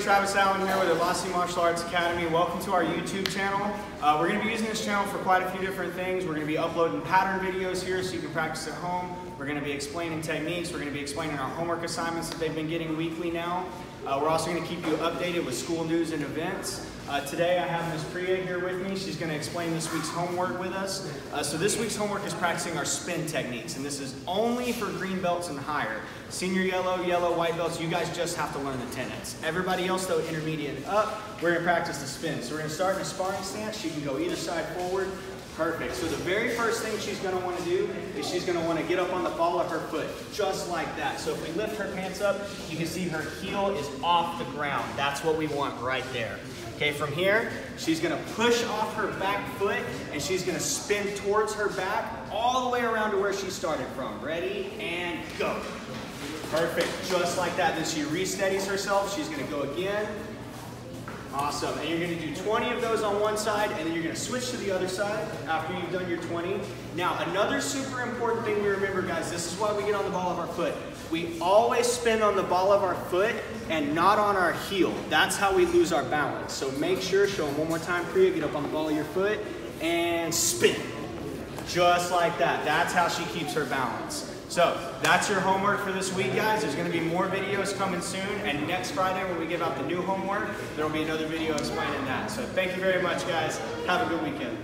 Travis Allen here with the Atlasi Martial Arts Academy. Welcome to our YouTube channel. Uh, we're going to be using this channel for quite a few different things. We're going to be uploading pattern videos here so you can practice at home. We're going to be explaining techniques. We're going to be explaining our homework assignments that they've been getting weekly now. Uh, we're also going to keep you updated with school news and events. Uh, today I have Ms. Priya here with me. She's going to explain this week's homework with us. Uh, so this week's homework is practicing our spin techniques, and this is only for green belts and higher. Senior yellow, yellow, white belts, you guys just have to learn the tenets. Everybody else though, intermediate up, we're going to practice the spin. So we're going to start in a sparring stance. You can go either side forward. Perfect. So the very first thing she's going to want to do is she's going to want to get up on the ball of her foot, just like that. So if we lift her pants up, you can see her heel is off the ground. That's what we want right there. Okay, from here, she's gonna push off her back foot and she's gonna spin towards her back all the way around to where she started from. Ready, and go. Perfect, just like that. Then she re-steadies herself. She's gonna go again. Awesome, and you're gonna do 20 of those on one side and then you're gonna switch to the other side after you've done your 20. Now, another super important thing we remember, guys, this is why we get on the ball of our foot. We always spin on the ball of our foot and not on our heel. That's how we lose our balance. So make sure, show them one more time, Priya, get up on the ball of your foot and spin. Just like that. That's how she keeps her balance. So that's your homework for this week, guys. There's going to be more videos coming soon, and next Friday when we give out the new homework, there will be another video explaining that. So thank you very much, guys. Have a good weekend.